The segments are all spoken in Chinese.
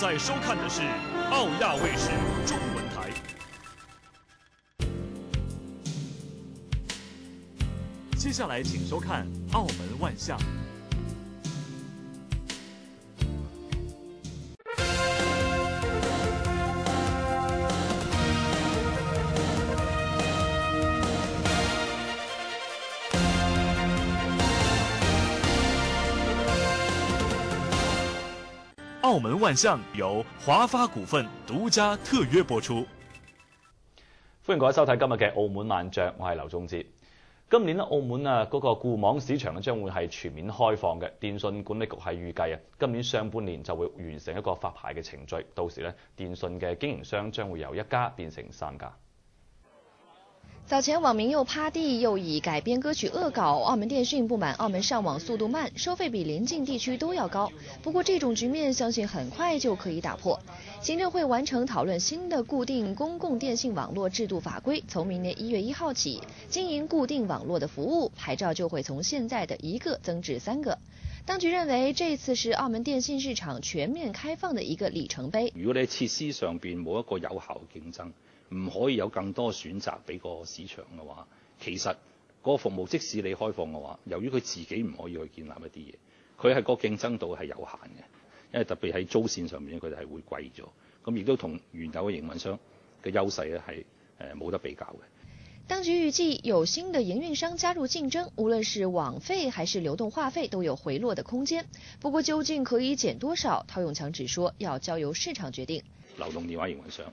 在收看的是澳亚卫视中文台。接下来请收看《澳门万象》。澳门万象由華發股份獨家特約播出。歡迎各位收睇今日嘅澳門万象，我係劉忠志。今年咧，澳門啊嗰個固網市場咧將會係全面開放嘅。電信管理局係預計啊，今年上半年就會完成一個發牌嘅程序，到時咧電信嘅經營商將會由一家變成三家。早前网民又趴地又以改编歌曲恶搞澳门电讯，不满澳门上网速度慢，收费比邻近地区都要高。不过这种局面相信很快就可以打破。行政会完成讨论新的固定公共电信网络制度法规，从明年一月一号起，经营固定网络的服务牌照就会从现在的一个增至三个。当局认为这次是澳门电信市场全面开放的一个里程碑。如果你设施上边冇一个有效竞争。唔可以有更多選擇俾個市場嘅話，其實個服務即使你開放嘅話，由於佢自己唔可以去建立一啲嘢，佢係個競爭度係有限嘅，因為特別喺租線上面，佢哋係會貴咗，咁亦都同原有嘅營運商嘅優勢咧係誒冇得比較嘅。當局預計有新的營運商加入競爭，無論是網費還是流動話費都有回落的空間。不過究竟可以減多少？陶永強只說要交由市場決定。流動電話營運商。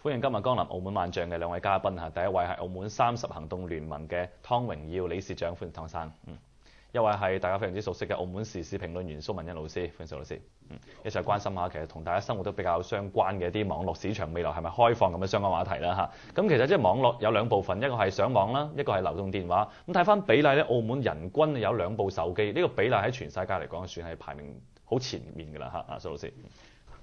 歡迎今日光臨澳門萬象嘅兩位嘉賓嚇，第一位係澳門三十行動聯盟嘅湯榮耀理事長，歡迎湯生。嗯，一位係大家非常之熟悉嘅澳門時事評論員蘇文欣老師，歡迎蘇老師。嗯，一齊關心下其實同大家生活都比較相關嘅一啲網絡市場未來係咪開放咁嘅相關話題啦嚇。咁其實即係網絡有兩部分，一個係上網啦，一個係流動電話。咁睇翻比例咧，澳門人均有兩部手機，呢個比例喺全世界嚟講算係排名好前面㗎啦嚇。啊，蘇老師。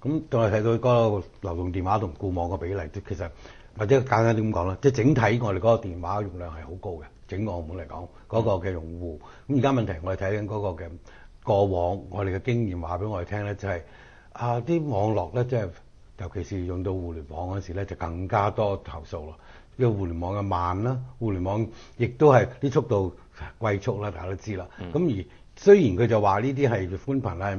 咁我哋睇到嗰個流動電話同固網嘅比例，其實或者簡單啲咁講啦，即係整體我哋嗰個電話用量係好高嘅，整個澳門嚟講嗰個嘅用戶。咁而家問題我哋睇緊嗰個嘅過往，我哋嘅經驗話俾我哋聽咧，就係啊啲網絡咧，即係尤其是用到互聯網嗰時咧，就更加多投訴咯。因為互聯網嘅慢啦，互聯網亦都係啲速度貴速啦，大家都知啦。咁、嗯、而雖然佢就話呢啲係寬頻啦。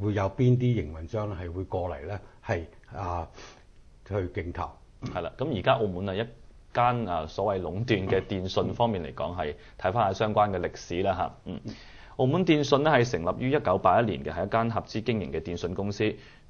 會有邊啲營運商咧係會過嚟咧？係啊，去競投。係啦，咁而家澳門啊一間啊所謂壟斷嘅 電信方面嚟講，係睇翻下相關嘅歷史啦嚇。嗯，澳門電信咧係成立於一九八一年嘅，係一間合資經營嘅電信公司。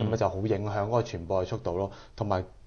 咁咪就好影響嗰個傳播嘅速度咯，同埋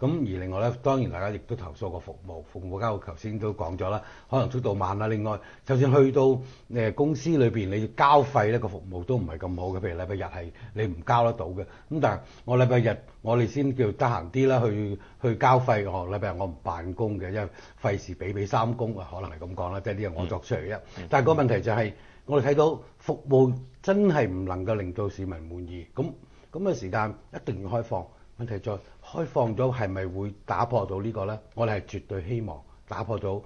咁而另外咧，當然大家亦都投訴個服務，服務交頭先都講咗啦，可能速度慢啦。另外，就算去到誒公司裏邊，你要交費咧，個服務都唔係咁好嘅。譬如禮拜日係你唔交得到嘅。咁但係我禮拜日我哋先叫得閒啲啦，去去交費。我禮拜日我唔辦公嘅，因為費事比比三公啊，可能係咁講啦，即係呢樣我作出嚟啫。但係個問題就係我哋睇到服務真係唔能夠令到市民滿意。咁咁嘅時間一定要開放。問題在開放咗係咪會打破到呢個呢？我哋係絕對希望打破到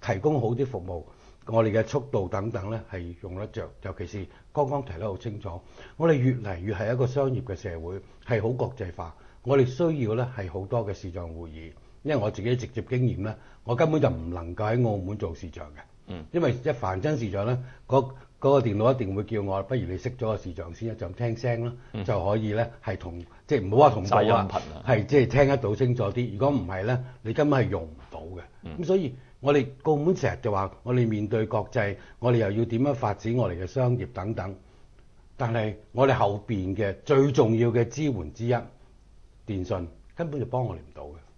提供好啲服務，我哋嘅速度等等呢係用得着。尤其是剛剛提得好清楚，我哋越嚟越係一個商業嘅社會，係好國際化。我哋需要呢係好多嘅視像會議，因為我自己直接經驗呢，我根本就唔能夠喺澳門做視像嘅。嗯，因為一凡真視像呢，嗰嗰個電腦一定會叫我，不如你熄咗個視像先，就聽聲啦，嗯、就可以咧係同即係唔好話同步啊，係即係聽得到清楚啲。如果唔係咧，你根本係用唔到嘅。咁、嗯、所以我哋澳門成日就話，我哋面對國際，我哋又要點樣發展我哋嘅商業等等。但係我哋後邊嘅最重要嘅支援之一，電信根本就幫我哋唔到嘅。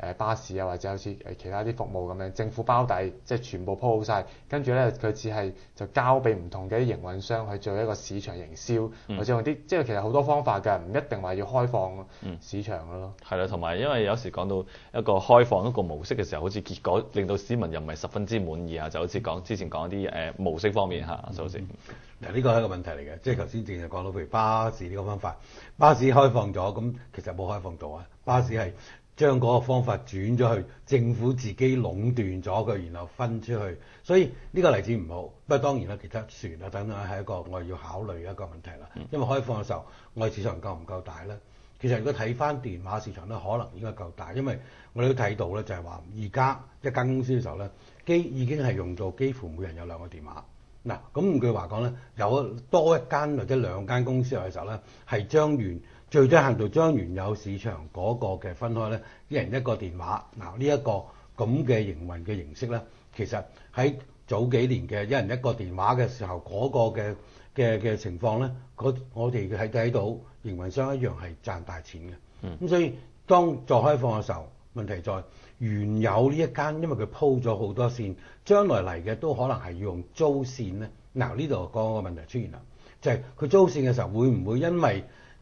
誒巴士啊，或者好似誒其他啲服務咁樣，政府包底，即係全部鋪好晒。跟住咧佢只係就交俾唔同嘅啲營運商去做一個市場營銷，嗯、或者用啲即係其實好多方法㗎，唔一定話要開放市場㗎咯。係啦、嗯，同埋因為有時講到一個開放一個模式嘅時候，好似結果令到市民又唔係十分之滿意啊，就好似講之前講啲誒模式方面嚇，蘇生。嗱呢個係一個問題嚟嘅，即係頭先正係講到譬如巴士呢個方法，巴士開放咗，咁其實冇開放到啊，巴士係。將嗰個方法轉咗去政府自己壟斷咗佢，然後分出去，所以呢個例子唔好。不過當然啦，其他船啊等等係一個我哋要考慮一個問題啦。因為開放嘅時候，我哋市場夠唔夠大咧？其實如果睇翻電話市場咧，可能應該夠大，因為我哋都睇到咧，就係話而家一間公司嘅時候咧，機已經係用到幾乎每人有兩個電話。嗱，咁換句話講咧，有多一間或者兩間公司嘅時候咧，係將原最低限度將原有市場嗰個嘅分開咧，一人一個電話。嗱，呢一個咁嘅營運嘅形式咧，其實喺早幾年嘅一人一個電話嘅時候，嗰個嘅嘅嘅情況咧，嗰我哋係睇到營運商一樣係賺大錢嘅。咁、嗯所以當再開放嘅時候，問題在原有呢一間，因為佢鋪咗好多線，將來嚟嘅都可能係要用租線咧。嗱呢度講個問題出現啦，就係、佢租線嘅時候會唔會因為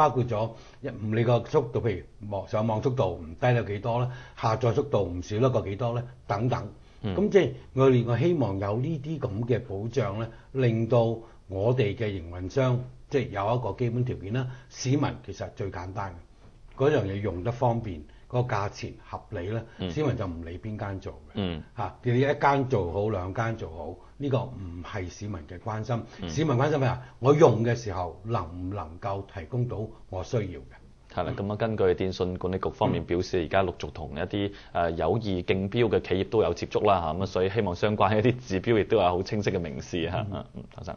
包括咗一唔理個速度，譬如網上網速度唔低到幾多啦，下載速度唔少得過幾多咧，等等。咁、即係我哋我希望有呢啲咁嘅保障咧，令到我哋嘅營運商即係有一個基本條件啦。市民其實最簡單嘅嗰樣嘢用得方便，個價錢合理咧，市民就唔理邊間做嘅。嗯嚇，你一間做好，兩間做好，呢、個唔係市民嘅關心。市民關心咩啊？我用嘅時候能唔能夠提供到我需要嘅？係啦，咁啊，根據電信管理局方面表示，而家陸續同一啲誒有意競標嘅企業都有接觸啦嚇，咁啊，所以希望相關一啲指標亦都有好清晰嘅明示嚇。嗯，生。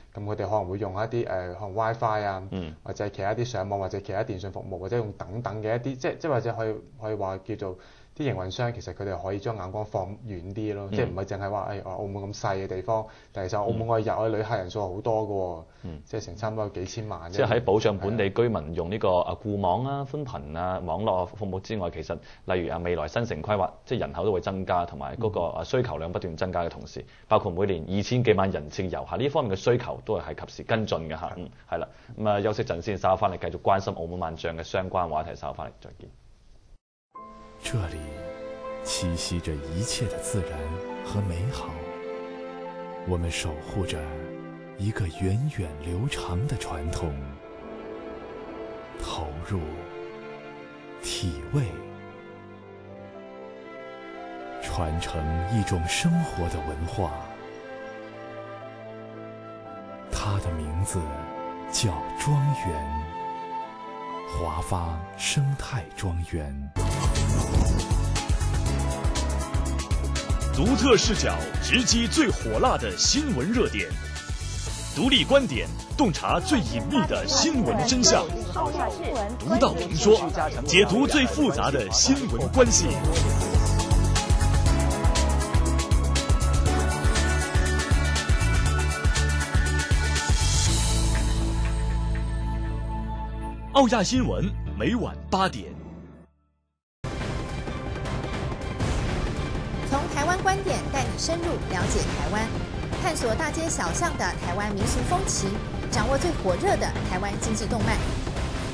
咁佢哋可能會用一啲誒、呃、可能 WiFi 啊，嗯。或者係其他啲上網或者其他電信服務，或者用等等嘅一啲，即係即係或者可以可以話叫做啲營運商，其實佢哋可以將眼光放遠啲咯，即係唔係淨係話誒澳門咁細嘅地方，但係其實澳門我哋入去旅客人數好多嘅喎，嗯即係成差唔多有幾千萬。即係喺保障本地居民用呢個啊固網啊、寬頻啊、網絡服務之外，其實例如啊未來新城規劃，即係人口都會增加，同埋嗰個啊需求量不斷增加嘅同時，包括每年二千幾萬人次遊客呢方面嘅需求都係係及時跟進嘅嚇。嗯，係啦。咁啊休息陣先，稍後翻嚟繼續關心澳門萬象嘅相關話題，稍後翻嚟再見。这里栖息着一切的自然和美好，我们守护着一个源远流长的传统，投入、体味，传承一种生活的文化。它的名字叫庄园，华发生态庄园。独特视角直击最火辣的新闻热点，独立观点洞察最隐秘的新闻真相，独到评说，解读最复杂的新闻关系。澳亚新闻每晚八点。深入了解台湾，探索大街小巷的台湾民俗风情，掌握最火热的台湾经济动脉。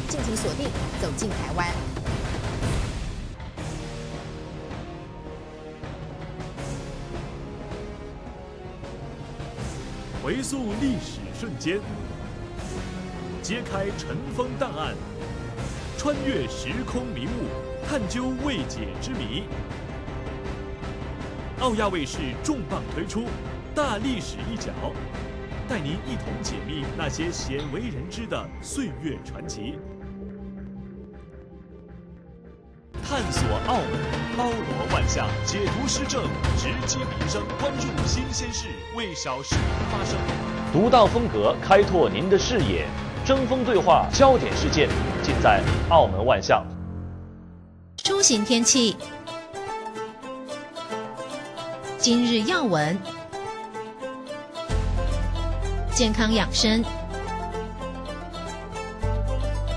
敬请锁定《走进台湾》。回溯历史瞬间，揭开尘封档案，穿越时空迷雾，探究未解之谜。澳亚卫视重磅推出《大历史一角》，带您一同解密那些鲜为人知的岁月传奇，探索澳门，包罗万象，解读时政，直击民生，关注新鲜事，为小市民发声。独到风格，开拓您的视野，争锋对话，焦点事件，尽在澳门万象。出行天气，今日要闻，健康养生，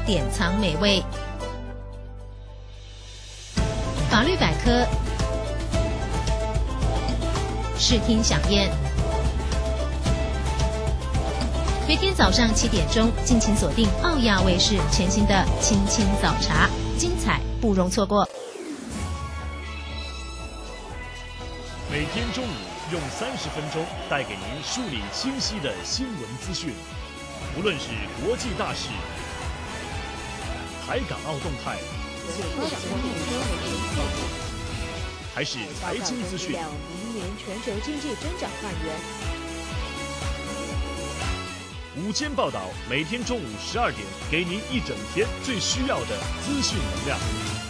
典藏美味，法律百科，视听响宴。每天早上七点钟，敬请锁定澳亚卫视全新的《青青早茶》，精彩不容错过。天中午用三十分钟带给您梳理清晰的新闻资讯，无论是国际大事、台港澳动态，还是财经资讯。明年全球经济增长汉元。午间报道，每天中午十二点，给您一整天最需要的资讯能量。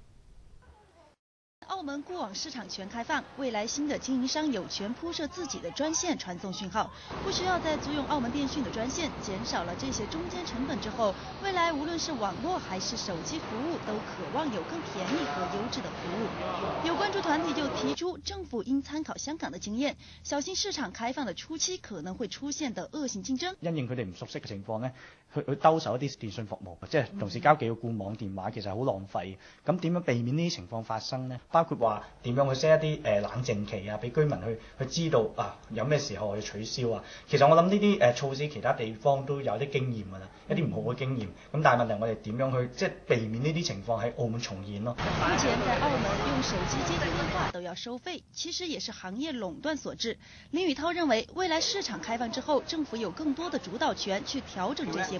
澳门固網市场全开放，未来新的经营商有权铺设自己的专线传送讯号，不需要再租用澳门电讯的专线，减少了这些中间成本之后，未来无论是网络还是手机服务，都渴望有更便宜和优质的服务。有关注团体就提出，政府应参考香港的经验，小心市场开放的初期可能会出现的恶性竞争。因应佢哋唔熟悉嘅情况呢，去去兜售一啲電信服務，即係同時交幾個固網電話，其實好浪費。咁點樣避免呢啲情況發生呢？包括話點樣去 set 一啲誒冷靜期啊，俾居民去去知道啊有咩時候去取消啊。其實我諗呢啲誒措施，其他地方都有啲經驗㗎啦，一啲唔好嘅經驗。咁但係問題我哋點樣去即係避免呢啲情況喺澳門重現咯？目前在澳門用手機接聽電話都要收費，其實也是行業壟斷所致。林宇滔認為，未來市場開放之後，政府有更多的主導權去調整這些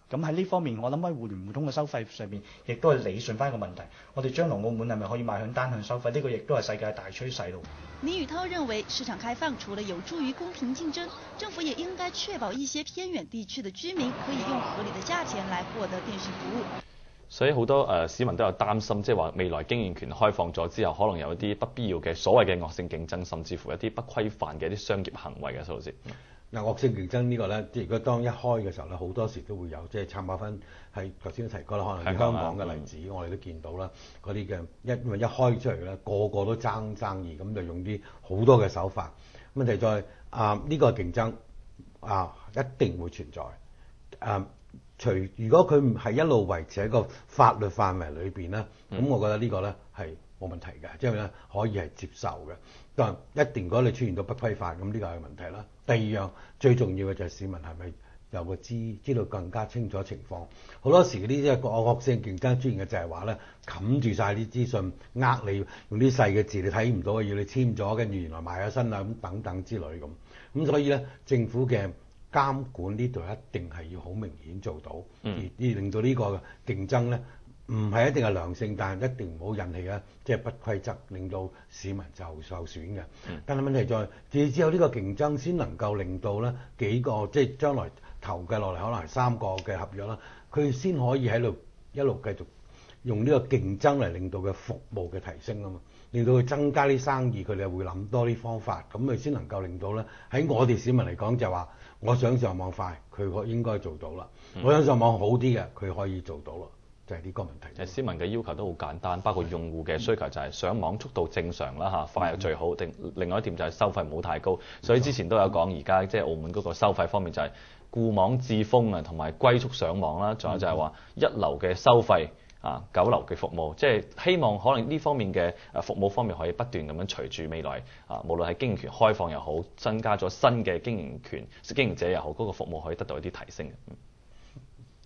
咁喺呢方面，我諗喺互聯互通嘅收費上面，亦都係理順翻一個問題。我哋將來澳門係咪可以邁向單向收費？呢個亦都係世界大趨勢咯。李宇滔認為，市場開放除了有助於公平競爭，政府也應該確保一些偏遠地區的居民可以用合理的價錢來獲得電訊服務。所以好多誒、呃、市民都有擔心，即係話未來經營權開放咗之後，可能有一啲不必要嘅所謂嘅惡性競爭，甚至乎一啲不規範嘅一啲商業行為嘅，蘇老師。嗱，惡性競爭呢個咧，即係如果當一開嘅時候咧，好多時都會有，即係參考翻係頭先都提過啦，可能香港嘅例子，我哋都見到啦，嗰啲嘅一因為一開出嚟咧，個個都爭生意，咁就用啲好多嘅手法。問題在啊呢個競爭啊一定會存在。啊，除如果佢唔係一路維持喺個法律範圍裏邊咧，咁、嗯、我覺得呢個咧係冇問題嘅，即係咧可以係接受嘅。但一定如果你出現到不規範，咁呢個係問題啦。第二樣最重要嘅就係市民係咪有個知知道更加清楚情況？好多時呢啲一個惡性競爭出現嘅就係話咧，冚住晒啲資訊，呃你用啲細嘅字你睇唔到嘅，要你簽咗，跟住原來賣咗身啦咁等等之類咁。咁所以咧，政府嘅監管呢度一定係要好明顯做到，而而令到呢個競爭咧。唔係一定係良性，但係一定唔好引起啊，即係不規則，令到市民就受損嘅。嗯、但係問題在，只有呢個競爭先能夠令到咧幾個，即係將來投計落嚟可能係三個嘅合約啦，佢先可以喺度一路繼續用呢個競爭嚟令到嘅服務嘅提升啊嘛，令到佢增加啲生意，佢哋會諗多啲方法，咁佢先能夠令到咧喺我哋市民嚟講就話，我想上網快，佢可應該做到啦；嗯、我想上網好啲嘅，佢可以做到啦。就係呢個問題。誒，市民嘅要求都好簡單，包括用戶嘅需求就係上網速度正常啦嚇，快又最好。定另外一點就係收費唔好太高。所以之前都有講，而家即係澳門嗰個收費方面就係固網自封啊，同埋龜速上網啦，仲有就係話一流嘅收費啊，九流嘅服務。即係希望可能呢方面嘅誒服務方面可以不斷咁樣隨住未來啊，無論係經營權開放又好，增加咗新嘅經營權經營者又好，嗰個服務可以得到一啲提升嘅。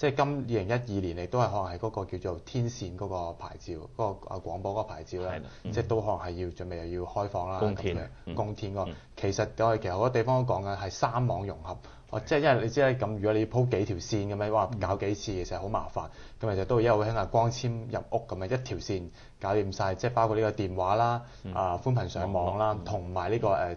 即係今二零一二年亦都係可能係嗰個叫做天線嗰個牌照，嗰、個啊廣播嗰個牌照咧，嗯。即係都可能係要準備又要開放啦。供天咁樣。嗯。供天嗰個。嗯。其實我哋其實好多地方都講緊係三網融合。哦，即係因為你知咧，咁如果你鋪幾條線咁樣，哇，搞幾次其實好麻煩。咁其實都會一路興啊光纖入屋咁樣一條線搞掂晒，即係包括呢個電話啦、啊寬頻上網啦，同埋呢個誒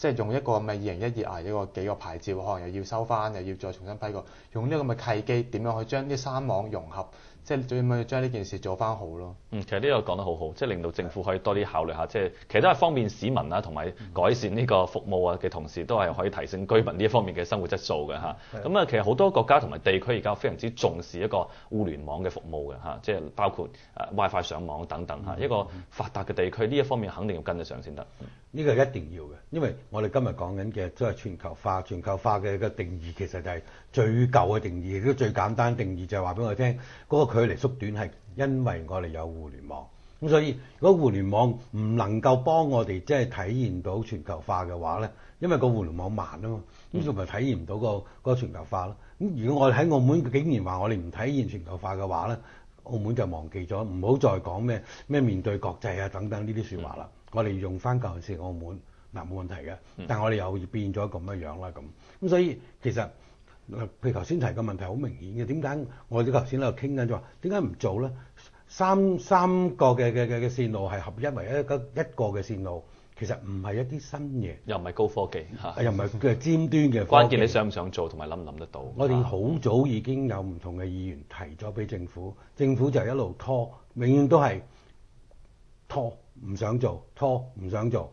即係用一個咪二零一二啊一個幾個牌照，可能又要收翻，又要再重新批過，用呢個咁嘅契機點樣去將啲三網融合，即係點樣去將呢件事做翻好咯。嗯，其實呢個講得好好，即係令到政府可以多啲考慮下，即係其實都係方便市民啦，同埋改善呢個服務啊嘅同時，都係可以提升居民呢一方面嘅生活質素嘅嚇。咁啊，其實好多國家同埋地區而家非常之重視一個互聯網嘅服務嘅嚇，即係包括誒 WiFi 上網等等嚇。一個發達嘅地區呢一方面肯定要跟得上先得。呢個係一定要嘅，因為我哋今日講緊嘅都係全球化，全球化嘅嘅定義其實就係最舊嘅定義，亦都最簡單定義就係話俾我聽，嗰、個距離縮短係因為我哋有互聯網。咁所以如果互聯網唔能夠幫我哋即係體現到全球化嘅話咧，因為個互聯網慢啊嘛，咁就咪體現唔到個嗰個全球化咯。咁如果我哋喺澳門竟然話我哋唔體現全球化嘅話咧，澳門就忘記咗，唔好再講咩咩面對國際啊等等呢啲説話啦。我哋用翻舊陣時澳門嗱冇問題嘅，但係我哋又變咗咁樣樣啦咁。咁所以其實呃譬如頭先提嘅問題好明顯嘅，點解我哋頭先喺度傾緊就話點解唔做咧？三三個嘅嘅嘅嘅線路係合一為一個一個嘅線路，其實唔係一啲新嘢，又唔係高科技嚇，又唔係嘅尖端嘅。關鍵你想唔想做同埋諗唔諗得到。我哋好早已經有唔同嘅議員提咗俾政府，政府就一路拖，永遠都係拖，唔想做，拖唔想做。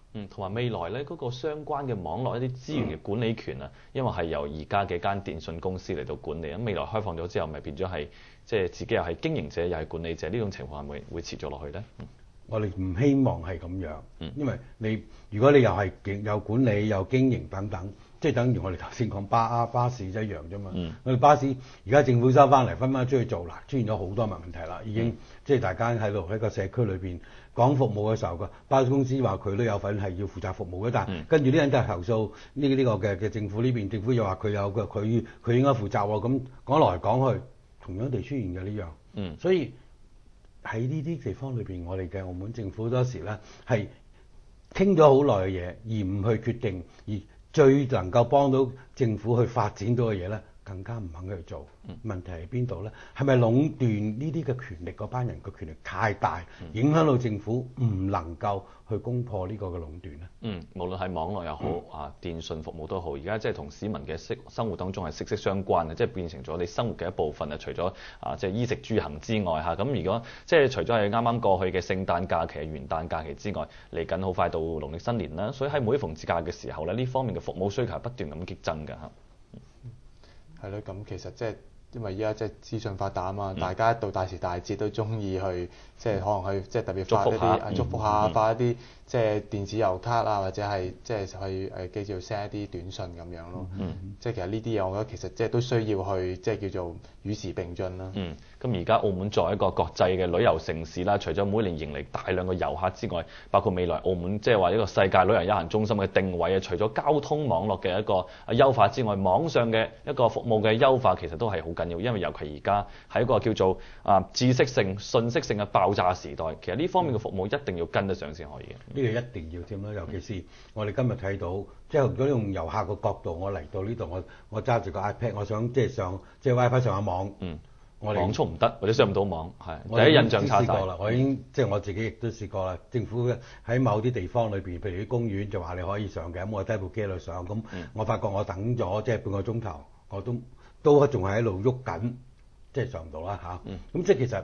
嗯，同埋未來咧嗰、個相關嘅網絡一啲資源嘅管理權啊，因為係由而家嘅間電信公司嚟到管理，咁未來開放咗之後，咪變咗係即係自己又係經營者又係管理者，呢種情況係咪會持續落去咧？嗯。我哋唔希望係咁樣，嗯。因為你如果你又係經有管理又經營等等，即係等於我哋頭先講巴 巴士一樣啫嘛。嗯我哋巴士而家政府收翻嚟分翻出去做啦，出現咗好多問題啦，已經、嗯即係大家喺度喺個社區裏邊講服務嘅時候，個巴士公司話佢都有份係要負責服務嘅，但嗯跟住啲人就係投訴呢呢個嘅嘅政府呢邊，政府又話佢有個佢佢應該負責喎，咁講來講去同樣地出現嘅呢樣。嗯所以喺呢啲地方裏邊，我哋嘅澳門政府好多時咧係傾咗好耐嘅嘢，而唔去決定，而最能夠幫到政府去發展到嘅嘢咧，更加唔肯去做。問題係邊度咧？係咪壟斷呢啲嘅權力嗰班人嘅權力太大，影響到政府唔能夠去攻破呢個嘅壟斷咧？嗯，無論係網絡又好啊，電信服務都好，而家即係同市民嘅息生活當中係息息相關嘅，即係變成咗你生活嘅一部分啊。除咗啊，即係衣食住行之外嚇，咁如果即係除咗係啱啱過去嘅聖誕假期、元旦假期之外，嚟緊好快到農曆新年啦，所以喺每逢節假嘅時候咧，呢方面嘅服務需求係不斷咁激增嘅嚇。係咯，咁其實即係因為依家即係資訊發達啊嗯。嘛，大家一到大時大節都中意去即係可能去即係特別發一啲啊祝福下，嗯發一啲即係電子郵卡啊，或者係即係去誒記住 send 一啲短信咁樣咯。嗯即係其實呢啲嘢，我覺得其實即係都需要去即係叫做與時並進啦。嗯，咁而家澳門作為一個國際嘅旅遊城市啦，除咗每年迎嚟大量嘅遊客之外，包括未來澳門即係話一個世界旅遊有限中心嘅定位啊，除咗交通網絡嘅一個啊優化之外，網上嘅一個服務嘅優化其實都係好緊要，因為尤其而家喺一個叫做啊知識性、信息性嘅爆炸時代，其實呢方面嘅服務一定要跟得上先可以嘅。呢個一定要添啦，尤其是我哋今日睇到，即係如果用遊客嘅角度，我嚟到呢度，我我揸住個 iPad，我想即係上即係 WiFi 上下網，嗯，我哋網速唔得或者上唔到網，係我第一印象差曬。啦，我已經即係我自己亦都試過啦。政府喺某啲地方裏邊，譬如啲公園就話你可以上嘅，咁我低部機喺度上，咁我發覺我等咗即係半個鐘頭，我都都仲係喺度喐緊，即係上唔到啦嚇。咁、即係其實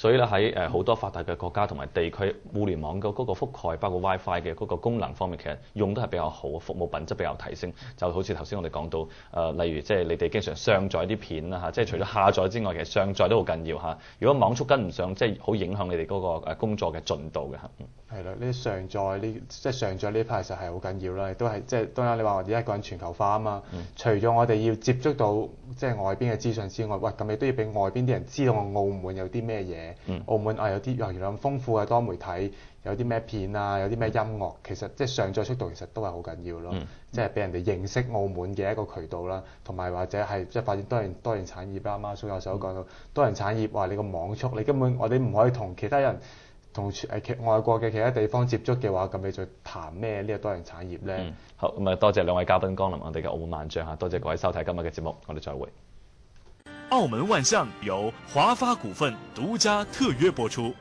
所以咧喺誒好多發達嘅國家同埋地區，互聯網嘅嗰個覆蓋，包括 WiFi 嘅嗰個功能方面，其實用得係比較好，服務品質比較提升。就好似頭先我哋講到誒、呃例如即係你哋經常上載啲片啦嚇，即係除咗下載之外，其實上載都好緊要嚇。如果網速跟唔上，即係好影響你哋嗰個誒工作嘅進度嘅嚇。嗯係啦，呢上載呢，即係上載呢 part 其實係好緊要啦，亦都係即係當然你話我哋一個人全球化啊嘛，除咗我哋要接觸到即係外邊嘅資訊之外，喂咁你都要俾外邊啲人知道我澳門有啲咩嘢，澳門啊有啲啊原來咁豐富嘅多媒體，有啲咩片啊，有啲咩音樂，其實即係上載速度其實都係好緊要咯，即係俾人哋認識澳門嘅一個渠道啦，同埋或者係即係發展多元多元產業啦，啱啱蘇教授都講到多元產業，話你個網速你根本我哋唔可以同其他人。同誒外國嘅其他地方接觸嘅話，咁你再談咩呢個多元產業咧？嗯，好咁啊，多謝兩位嘉賓光臨我哋嘅澳門萬象嚇，多謝各位收睇今日嘅節目，我哋再會。澳门万象由华发股份独家特约播出。